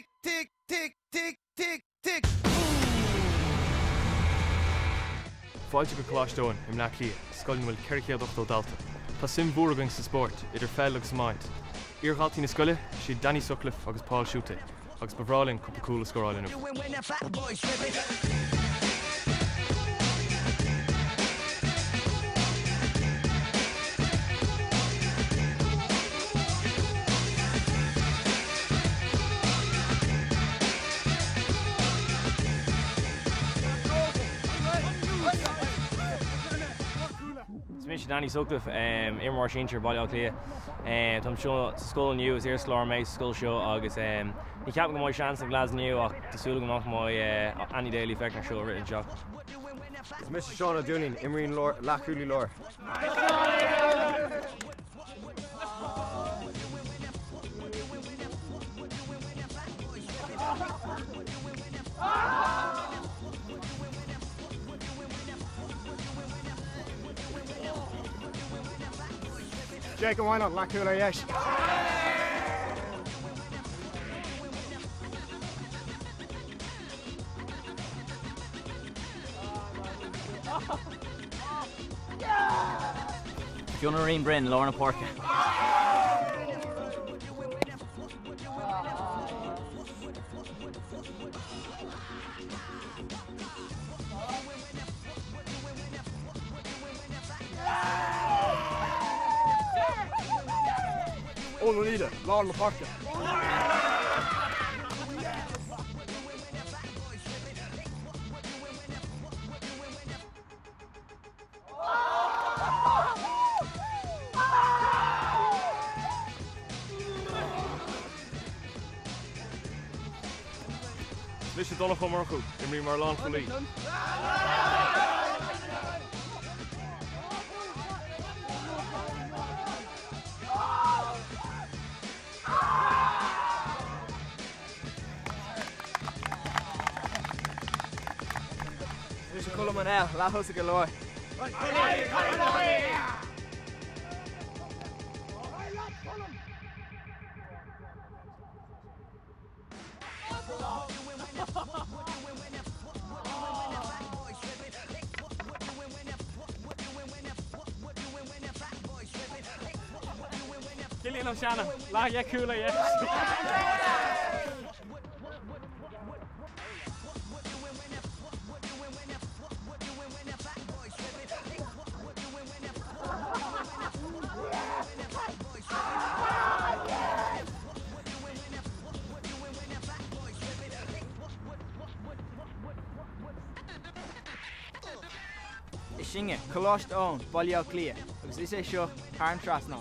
tick, tick, tick, tick, tick, tick. Fáilte go chláisteáin im nach lí, scoilin bhfuil ceirchéadochtó dalta. Tá sim bhúragang sa sport idir félagus maint. Íorhaltí na scoile si Danny Sutcliffe agus Paul Siúte, agus bhrálinn cuppa coolla Smis Danny Sugtah um, in mar sinir bailá lia Tá seo scóil nniu is ar slá mééis scóil seo agus um, ní ceap go maiid sean an glasniu ach tásúla goach mai uh, aní déala fe an seo ri Jack. Is mis Seánna dúnin imríon lechúlí lár. Jake go bhhaine lechúla dhéis. Fiona Rain Bryn, Lorna Porca. Oh, Onder ieder, laat me pakken. Wist het allemaal maar goed. Ik ben maar lang van die. Solomon Air la hơn sự kiện rồi Kilian O'Shannon, la Yakula Yakula. é. Is singe, choláist ón, bailá lia, agus is é seo th an tras ná.